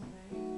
Sunday.